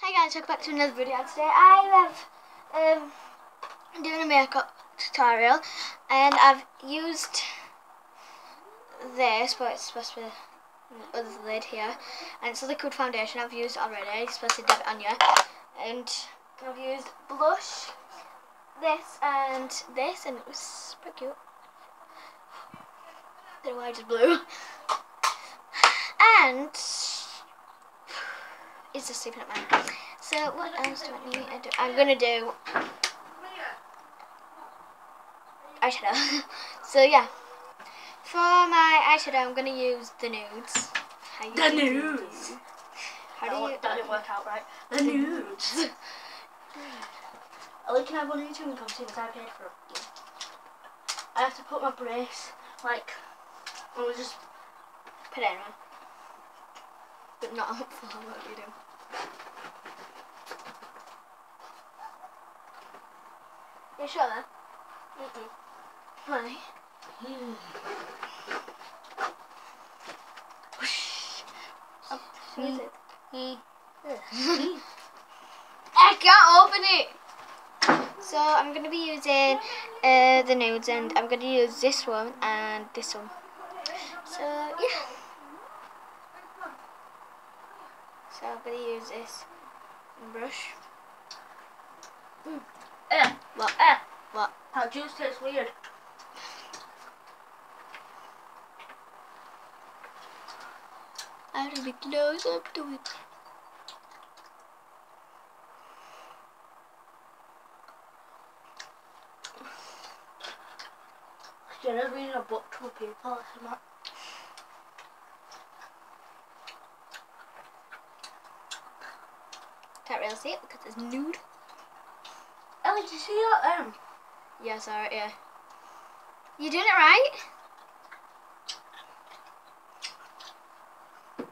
Hi guys, welcome back to another video. Today I have um doing a makeup tutorial and I've used this, but it's supposed to be the other lid here, and it's a liquid foundation I've used already. It's supposed to dab it on you, and I've used blush, this and this, and it was pretty cute. Don't know why I just blew. And it's just sleeping at mine. So what else do I need to do? I'm gonna do eyeshadow. so yeah, for my eyeshadow, I'm gonna use the nudes. The nudes. How That, do you? that didn't work out right. The nudes. I can have one of you two and come see what I paid for it. I have to put my brace, like, I was just, Put it on. But not for what you do. You sure then? mm-mm. Why? Oh, what is it? I can't open it. So I'm gonna be using uh, the nudes, and I'm gonna use this one and this one. So yeah. So I'm gonna use this brush. Eh, What? eh. What? How juice tastes weird. I to be close up to it. Jenna's reading a book to people. I'm like, Can't really see it because it's nude. Ellie, did you see that um? Yeah, sorry, yeah. You doing it right? Is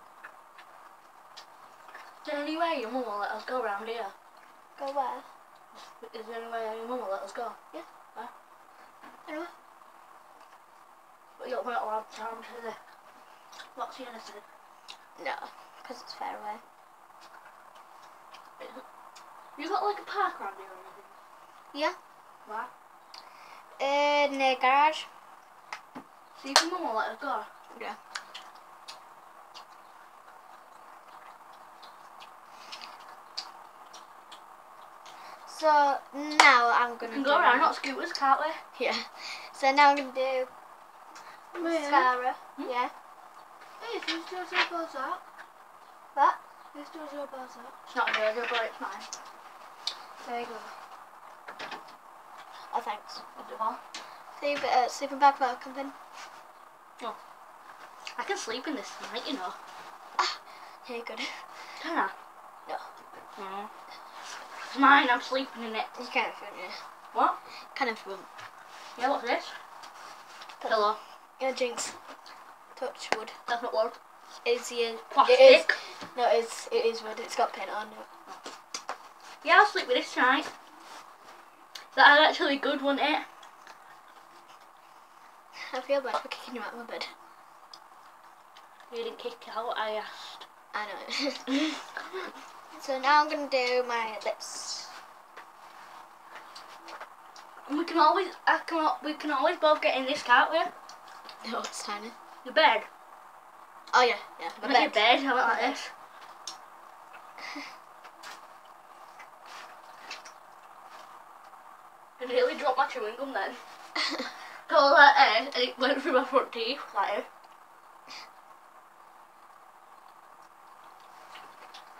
there any way your mum will let us go round here? Go where? Is there any way your mum will let us go? Yeah. Where? Anyway. But you're not allowed to the... What's the innocent? No, because it's far away. You got like a park around here or anything? Yeah. Why? Uh, in the garage. See if your mum will let us go. Yeah. So now I'm gonna can do go around, not scooters, can't we? Yeah. So now I'm gonna do mascara. Hmm? Yeah. Hey, who's doing your balls out? What? Who's doing your balls out? It's not yours, but it's mine. There you go. Oh, thanks. It for? Sleep, uh, sleeping bag for something. I can sleep in this tonight, you know. Ah, Yeah, good. Can I? No. No. It's mine, I'm sleeping in it. You can't film yeah. What? Kind of film. Yeah, what's this? Pillow. Yeah, jinx. Touch wood. That's not wood. It's yeah. Plastic. It is. No, it's it is wood. It's got paint on it. Yeah, I'll sleep with this tonight. That's actually good, wasn't it? Eh? I feel bad for kicking you out of my bed. You didn't kick out, I asked. I know. so now I'm gonna do my lips. We can always, I can, we can always both get in this, can't we? No, it's tiny. Your bed. Oh yeah, yeah. My Not your bed. bed, went like this. I nearly dropped my chewing gum then. Go like this, and it went through my front teeth, like.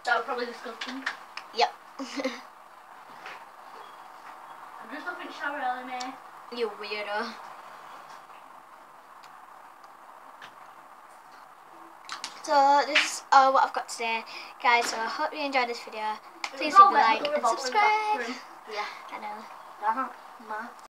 That was probably disgusting. Yep. I'm just up in the shower early, mate. you weirdo. So this is all what I've got today, guys. So I hope you enjoyed this video. Please leave a like and subscribe. Yeah. I know. Uh-huh. 吗？